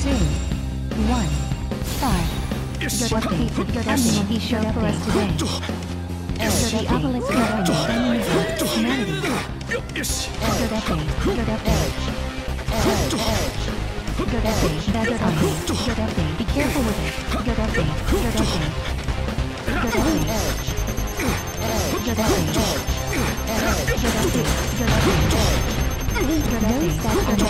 two, one, start. Just what piece of Dodonimo he showed for us today. Dodonimo Dodonimo humanity. Dodope, Dodope. Dodope, Dodope, Dodope. Be careful with it. Dodope, Dodope. Dodope. Dodope. Dodope. Dodope. Dodope. Notice that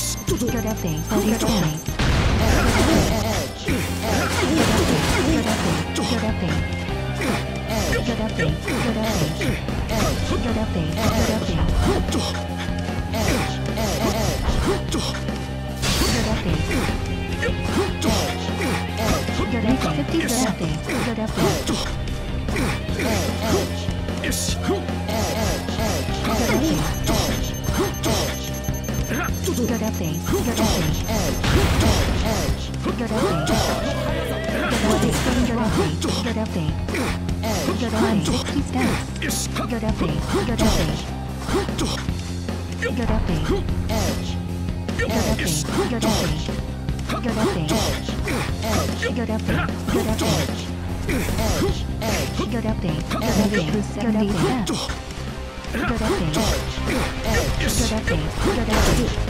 Yes! Good thing. Good thing. Edge. Edge. Good thing. Good thing. Edge. Good thing. Good thing. Edge. Good thing. Good thing. Edge. Edge. Good thing. Edge. Edge. Good thing. Good thing. essay. Your essay. Edge. Edge. Your essay. What is from your essay? Your essay. Edge. Your essay. He stands. Your essay. Your essay. Your essay. Edge. Your essay. Your essay. Your essay. Edge. Your essay. Your essay. Edge. Edge. Your essay. Everything. Your essay. Your essay. Your essay. Your essay.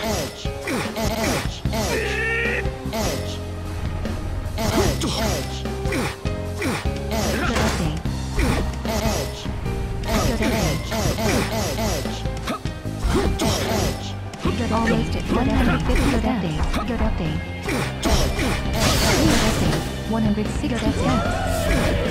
Edge. Edge. Edge. Edge. Edge. Edge. Edge. Edge. Almost at 150 good update. Good update. Edge. Edge. 160 good update.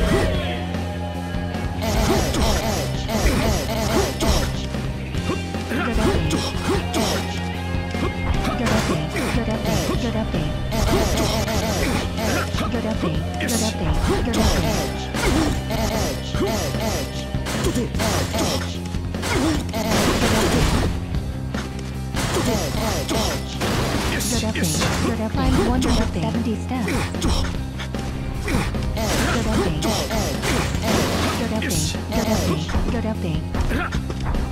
nothing should have climbed 170 steps. Egg, good upping, egg, egg, good upping, good upping, good upping.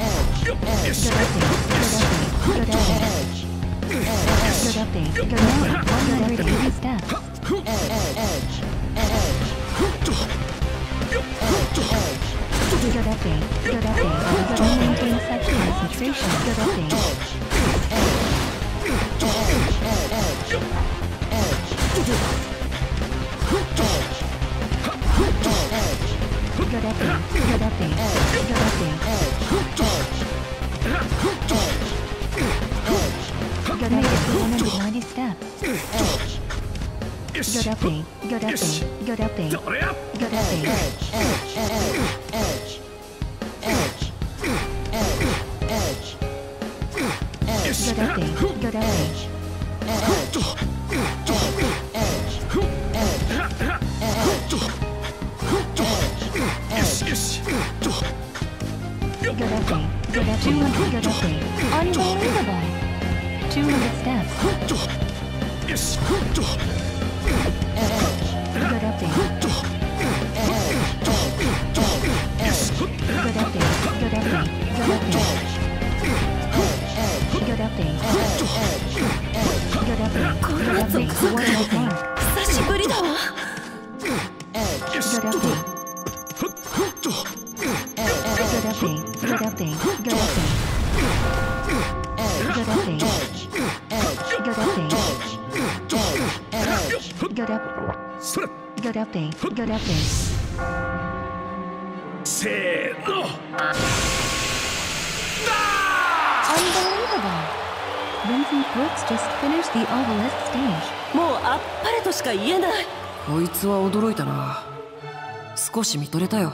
Egg, egg, good upping, good upping, good upping. Edge, good upping, good upping, 130 steps. Edge, edge, edge. Edge, edge. Good upping, good upping, good maintain such concentration, good upping. Edge, edge. Good up, good up. 200 feet. Unbelievable. 200 steps. Yes. Good update. Good update. Good update. Good update. Good update. Good update. Good update. Good update. One more thing. 久しぶりだわ。Good up eight. Good up. それ Good up eight. Good up eight. せーの Unbelievable. Vincent Brooks just finished the obelisk stage. もうあっぱれとしか言えないこいつは驚いたな少し見とれたよ